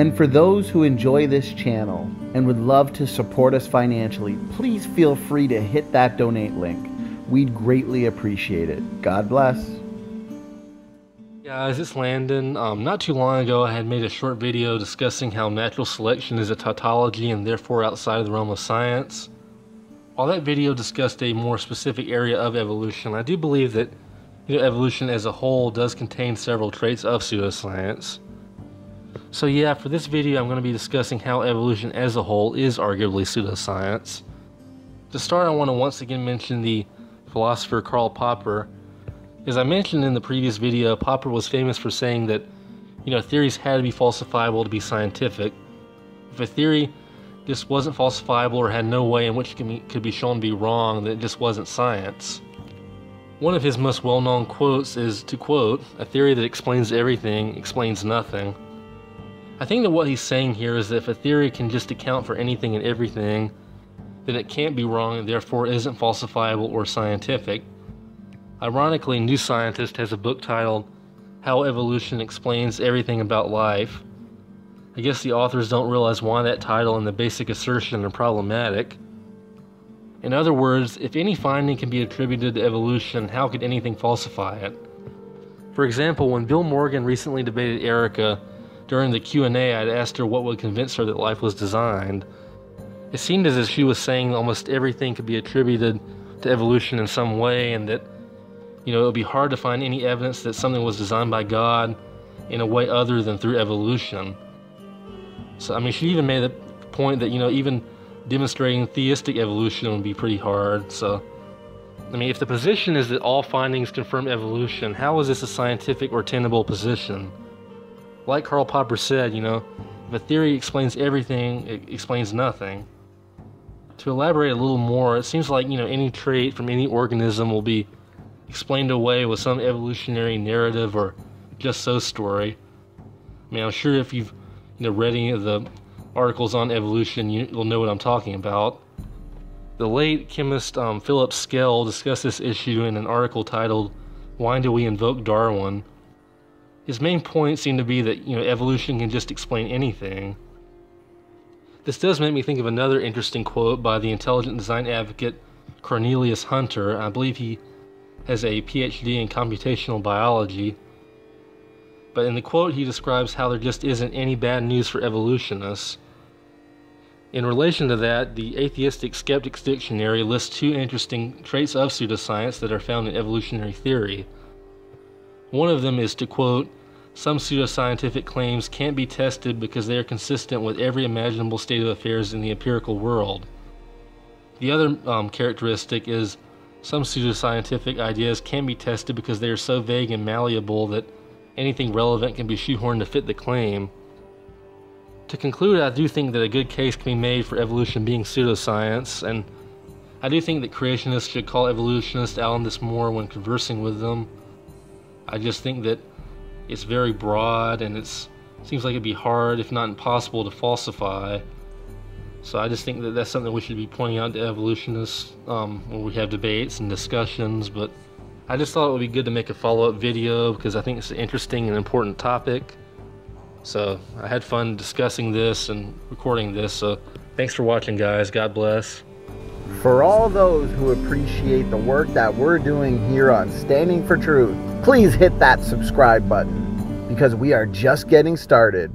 And for those who enjoy this channel and would love to support us financially, please feel free to hit that donate link. We'd greatly appreciate it. God bless. Guys, it's Landon. Um, not too long ago, I had made a short video discussing how natural selection is a tautology and therefore outside of the realm of science. While that video discussed a more specific area of evolution, I do believe that you know, evolution as a whole does contain several traits of pseudoscience. So yeah, for this video I'm going to be discussing how evolution as a whole is arguably pseudoscience. To start I want to once again mention the philosopher Karl Popper. As I mentioned in the previous video, Popper was famous for saying that you know theories had to be falsifiable to be scientific. If a theory just wasn't falsifiable or had no way in which it could be shown to be wrong, then it just wasn't science. One of his most well-known quotes is to quote, a theory that explains everything explains nothing. I think that what he's saying here is that if a theory can just account for anything and everything, then it can't be wrong and therefore isn't falsifiable or scientific. Ironically, New Scientist has a book titled How Evolution Explains Everything About Life. I guess the authors don't realize why that title and the basic assertion are problematic. In other words, if any finding can be attributed to evolution, how could anything falsify it? For example, when Bill Morgan recently debated Erica during the Q&A, I'd asked her what would convince her that life was designed. It seemed as if she was saying almost everything could be attributed to evolution in some way and that, you know, it would be hard to find any evidence that something was designed by God in a way other than through evolution. So, I mean, she even made the point that, you know, even demonstrating theistic evolution would be pretty hard. So, I mean, if the position is that all findings confirm evolution, how is this a scientific or tenable position? Like Karl Popper said, you know, if a theory explains everything, it explains nothing. To elaborate a little more, it seems like, you know, any trait from any organism will be explained away with some evolutionary narrative or just so story. I mean, I'm sure if you've, you know, read any of the articles on evolution, you, will know what I'm talking about. The late chemist um, Philip Skell discussed this issue in an article titled, Why Do We Invoke Darwin? His main point seemed to be that, you know, evolution can just explain anything. This does make me think of another interesting quote by the intelligent design advocate Cornelius Hunter. I believe he has a PhD in computational biology. But in the quote, he describes how there just isn't any bad news for evolutionists. In relation to that, the Atheistic Skeptics Dictionary lists two interesting traits of pseudoscience that are found in evolutionary theory. One of them is to quote, some pseudoscientific claims can't be tested because they are consistent with every imaginable state of affairs in the empirical world. The other um, characteristic is some pseudoscientific ideas can be tested because they are so vague and malleable that anything relevant can be shoehorned to fit the claim. To conclude, I do think that a good case can be made for evolution being pseudoscience, and I do think that creationists should call evolutionists out on this more when conversing with them. I just think that it's very broad and it seems like it'd be hard, if not impossible, to falsify. So I just think that that's something we should be pointing out to evolutionists um, when we have debates and discussions. But I just thought it would be good to make a follow-up video because I think it's an interesting and important topic. So I had fun discussing this and recording this. So thanks for watching, guys. God bless. For all those who appreciate the work that we're doing here on Standing for Truth, please hit that subscribe button because we are just getting started.